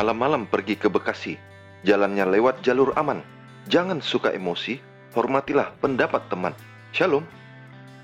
Malam-malam pergi ke Bekasi, jalannya lewat jalur aman. Jangan suka emosi, hormatilah pendapat teman. Shalom.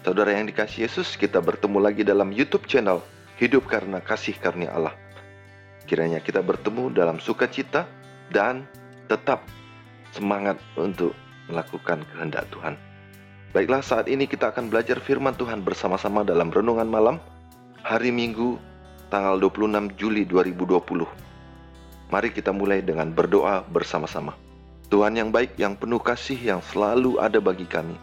Saudara yang dikasih Yesus, kita bertemu lagi dalam YouTube channel Hidup Karena Kasih Karunia Allah. Kiranya kita bertemu dalam sukacita dan tetap semangat untuk melakukan kehendak Tuhan. Baiklah, saat ini kita akan belajar firman Tuhan bersama-sama dalam renungan malam hari Minggu tanggal 26 Juli 2020. Mari kita mulai dengan berdoa bersama-sama. Tuhan yang baik, yang penuh kasih, yang selalu ada bagi kami.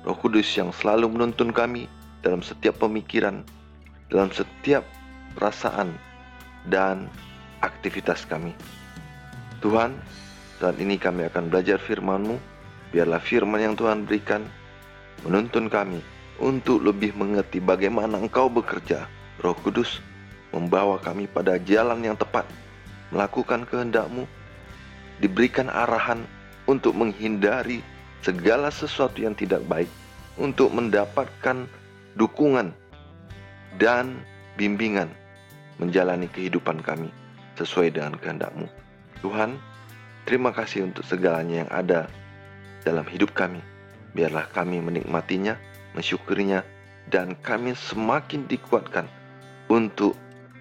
Roh Kudus yang selalu menuntun kami dalam setiap pemikiran, dalam setiap perasaan, dan aktivitas kami. Tuhan, saat ini kami akan belajar firman-Mu. Biarlah firman yang Tuhan berikan menuntun kami untuk lebih mengerti bagaimana Engkau bekerja. Roh Kudus membawa kami pada jalan yang tepat, melakukan kehendak-Mu, diberikan arahan untuk menghindari segala sesuatu yang tidak baik, untuk mendapatkan dukungan dan bimbingan menjalani kehidupan kami sesuai dengan kehendak-Mu. Tuhan, terima kasih untuk segalanya yang ada dalam hidup kami. Biarlah kami menikmatinya, mensyukurinya, dan kami semakin dikuatkan untuk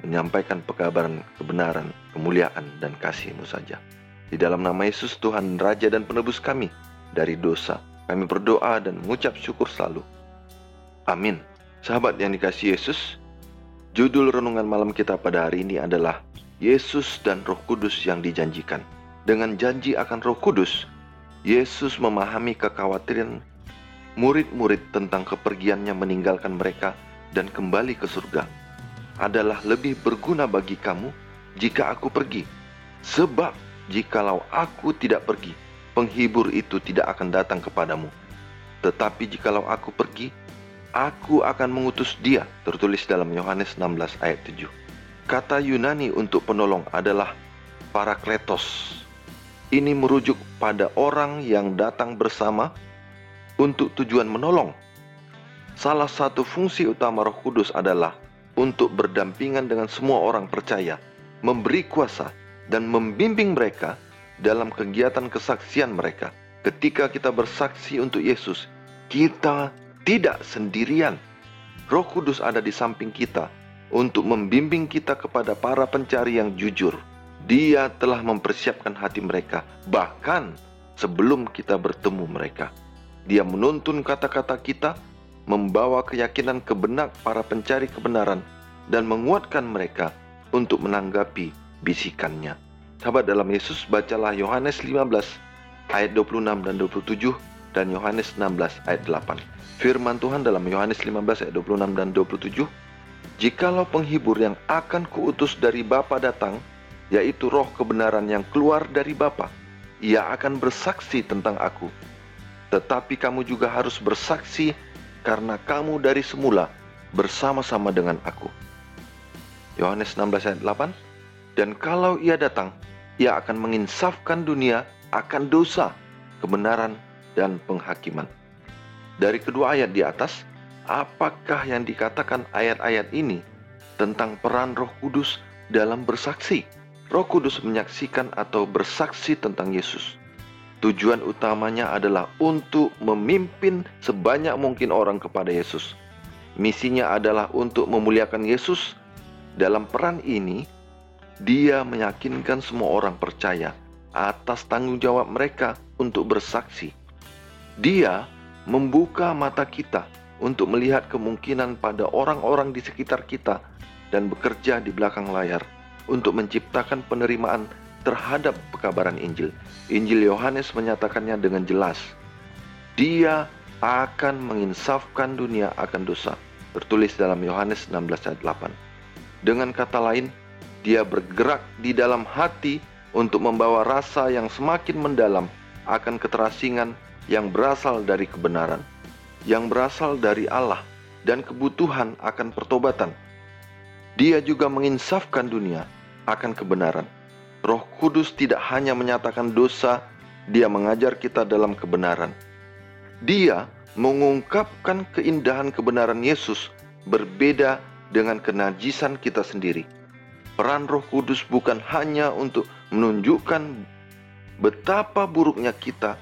menyampaikan pekabaran kebenaran, kemuliaan, dan kasih-Mu saja. Di dalam nama Yesus Tuhan Raja dan Penebus kami dari dosa, kami berdoa dan mengucap syukur selalu. Amin. Sahabat yang dikasih Yesus, judul renungan malam kita pada hari ini adalah Yesus dan Roh Kudus yang dijanjikan. Dengan janji akan Roh Kudus, Yesus memahami kekhawatiran murid-murid tentang kepergiannya meninggalkan mereka dan kembali ke surga. Adalah lebih berguna bagi kamu jika aku pergi. Sebab jikalau aku tidak pergi, penghibur itu tidak akan datang kepadamu. Tetapi jikalau aku pergi, aku akan mengutus dia, tertulis dalam Yohanes 16 ayat 7. Kata Yunani untuk penolong adalah parakletos. Ini merujuk pada orang yang datang bersama untuk tujuan menolong. Salah satu fungsi utama Roh Kudus adalah untuk berdampingan dengan semua orang percaya, memberi kuasa, dan membimbing mereka dalam kegiatan kesaksian mereka. Ketika kita bersaksi untuk Yesus, kita tidak sendirian. Roh Kudus ada di samping kita untuk membimbing kita kepada para pencari yang jujur. Dia telah mempersiapkan hati mereka, bahkan sebelum kita bertemu mereka. Dia menuntun kata-kata kita, membawa keyakinan ke benak para pencari kebenaran, dan menguatkan mereka untuk menanggapi bisikannya. Sahabat dalam Yesus, bacalah Yohanes 15 ayat 26 dan 27 dan Yohanes 16 ayat 8. Firman Tuhan dalam Yohanes 15 ayat 26 dan 27, Jikalau penghibur yang akan kuutus dari Bapa datang, yaitu roh kebenaran yang keluar dari Bapa. Ia akan bersaksi tentang aku. Tetapi kamu juga harus bersaksi karena kamu dari semula bersama-sama dengan aku. Yohanes 16 ayat 8 Dan kalau ia datang, ia akan menginsafkan dunia akan dosa, kebenaran, dan penghakiman. Dari kedua ayat di atas, apakah yang dikatakan ayat-ayat ini tentang peran Roh Kudus dalam bersaksi? Roh Kudus menyaksikan atau bersaksi tentang Yesus. Tujuan utamanya adalah untuk memimpin sebanyak mungkin orang kepada Yesus. Misinya adalah untuk memuliakan Yesus. Dalam peran ini, dia meyakinkan semua orang percaya atas tanggung jawab mereka untuk bersaksi. Dia membuka mata kita untuk melihat kemungkinan pada orang-orang di sekitar kita dan bekerja di belakang layar untuk menciptakan penerimaan terhadap pekabaran Injil. Injil Yohanes menyatakannya dengan jelas. Dia akan menginsafkan dunia akan dosa. Tertulis dalam Yohanes 16 ayat 8. Dengan kata lain, dia bergerak di dalam hati untuk membawa rasa yang semakin mendalam akan keterasingan yang berasal dari kebenaran, yang berasal dari Allah, dan kebutuhan akan pertobatan. Dia juga menginsafkan dunia akan kebenaran. Roh Kudus tidak hanya menyatakan dosa, Dia mengajar kita dalam kebenaran. Dia mengungkapkan keindahan kebenaran Yesus berbeda dengan kenajisan kita sendiri. Peran Roh Kudus bukan hanya untuk menunjukkan betapa buruknya kita,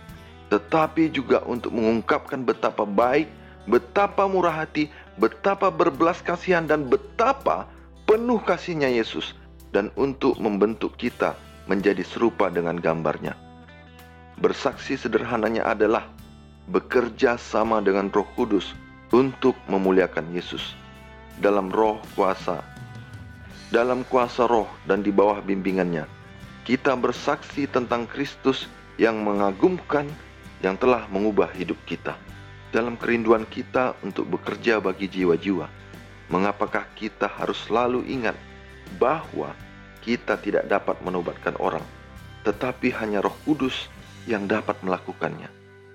tetapi juga untuk mengungkapkan betapa baik, betapa murah hati, betapa berbelas kasihan, dan betapa penuh kasihnya Yesus, dan untuk membentuk kita menjadi serupa dengan gambarnya. Bersaksi sederhananya adalah bekerja sama dengan Roh Kudus untuk memuliakan Yesus dalam roh kuasa, dalam kuasa roh dan di bawah bimbingannya. Kita bersaksi tentang Kristus yang mengagumkan yang telah mengubah hidup kita. Dalam kerinduan kita untuk bekerja bagi jiwa-jiwa, mengapakah kita harus selalu ingat bahwa kita tidak dapat menobatkan orang, tetapi hanya Roh Kudus yang dapat melakukannya.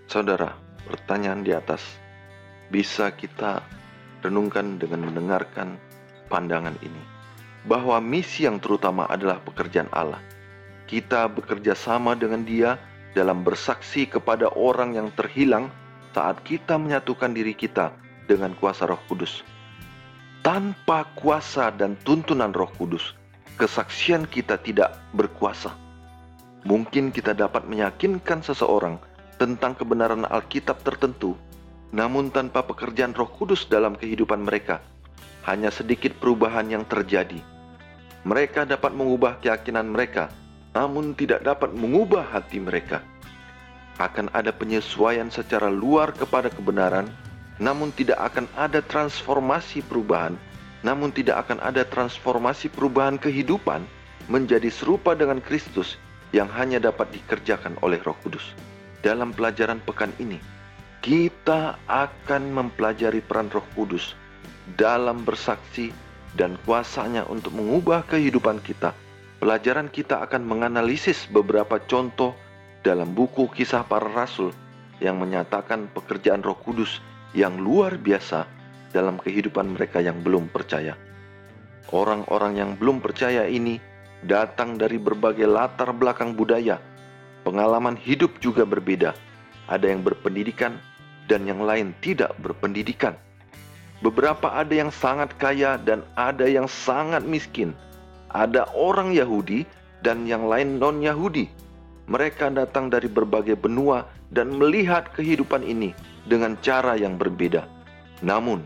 Saudara, pertanyaan di atas bisa kita renungkan dengan mendengarkan pandangan ini bahwa misi yang terutama adalah pekerjaan Allah. Kita bekerja sama dengan Dia dalam bersaksi kepada orang yang terhilang saat kita menyatukan diri kita dengan kuasa Roh Kudus. Tanpa kuasa dan tuntunan Roh Kudus, kesaksian kita tidak berkuasa. Mungkin kita dapat meyakinkan seseorang tentang kebenaran Alkitab tertentu, namun tanpa pekerjaan Roh Kudus dalam kehidupan mereka, hanya sedikit perubahan yang terjadi. Mereka dapat mengubah keyakinan mereka, namun tidak dapat mengubah hati mereka. Akan ada penyesuaian secara luar kepada kebenaran, namun tidak akan ada transformasi perubahan, namun tidak akan ada transformasi perubahan kehidupan menjadi serupa dengan Kristus yang hanya dapat dikerjakan oleh Roh Kudus dalam pelajaran pekan ini, kita akan mempelajari peran Roh Kudus dalam bersaksi dan kuasanya untuk mengubah kehidupan kita. Pelajaran kita akan menganalisis beberapa contoh dalam buku kisah para rasul yang menyatakan pekerjaan Roh Kudus yang luar biasa dalam kehidupan mereka yang belum percaya. Orang-orang yang belum percaya ini datang dari berbagai latar belakang budaya Pengalaman hidup juga berbeda. Ada yang berpendidikan dan yang lain tidak berpendidikan. Beberapa ada yang sangat kaya dan ada yang sangat miskin. Ada orang Yahudi dan yang lain non-Yahudi. Mereka datang dari berbagai benua dan melihat kehidupan ini dengan cara yang berbeda. Namun,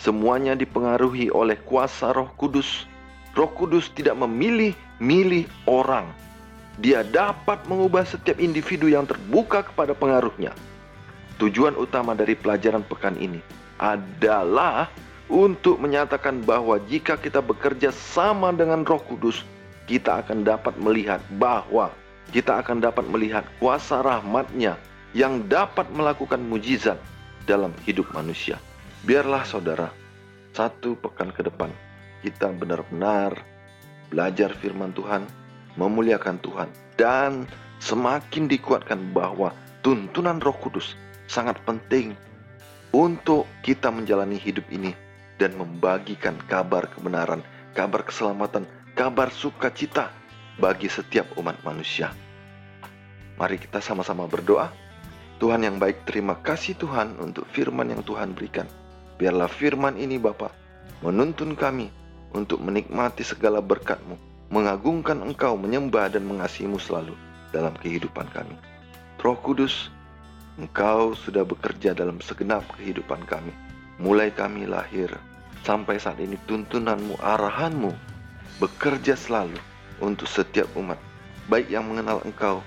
semuanya dipengaruhi oleh kuasa Roh Kudus. Roh Kudus tidak memilih-milih orang, dia dapat mengubah setiap individu yang terbuka kepada pengaruhnya. Tujuan utama dari pelajaran pekan ini adalah untuk menyatakan bahwa jika kita bekerja sama dengan Roh Kudus, kita akan dapat melihat bahwa kita akan dapat melihat kuasa rahmatnya yang dapat melakukan mujizat dalam hidup manusia. Biarlah saudara, satu pekan ke depan kita benar-benar belajar firman Tuhan, memuliakan Tuhan, dan semakin dikuatkan bahwa tuntunan Roh Kudus sangat penting untuk kita menjalani hidup ini dan membagikan kabar kebenaran, kabar keselamatan, kabar sukacita bagi setiap umat manusia. Mari kita sama-sama berdoa. Tuhan yang baik, terima kasih Tuhan untuk firman yang Tuhan berikan. Biarlah firman ini Bapak menuntun kami untuk menikmati segala berkat-Mu mengagungkan Engkau, menyembah dan mengasihimu selalu dalam kehidupan kami. Roh Kudus, Engkau sudah bekerja dalam segenap kehidupan kami. Mulai kami lahir sampai saat ini tuntunanmu, arahanmu bekerja selalu untuk setiap umat, baik yang mengenal Engkau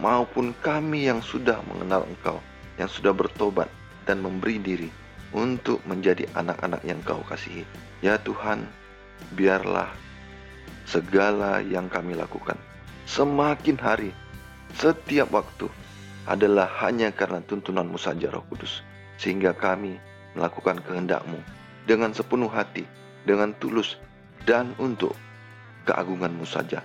maupun kami yang sudah mengenal Engkau, yang sudah bertobat dan memberi diri untuk menjadi anak-anak yang Kau kasihi. Ya Tuhan, biarlah segala yang kami lakukan. Semakin hari, setiap waktu adalah hanya karena tuntunanmu saja roh kudus. Sehingga kami melakukan kehendakmu dengan sepenuh hati, dengan tulus, dan untuk keagunganmu saja.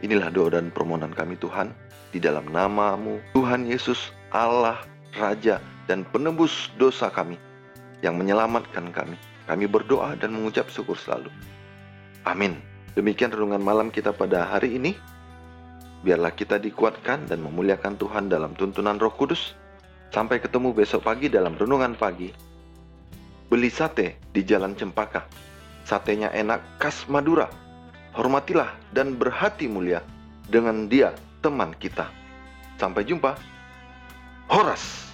Inilah doa dan permohonan kami Tuhan, di dalam namamu, Tuhan Yesus, Allah, Raja, dan penebus dosa kami, yang menyelamatkan kami. Kami berdoa dan mengucap syukur selalu. Amin. Demikian renungan malam kita pada hari ini. Biarlah kita dikuatkan dan memuliakan Tuhan dalam tuntunan Roh Kudus. Sampai ketemu besok pagi dalam renungan pagi. Beli sate di Jalan Cempaka. Satenya enak khas Madura. hormatilah dan berhati mulia dengan dia teman kita. Sampai jumpa. Horas!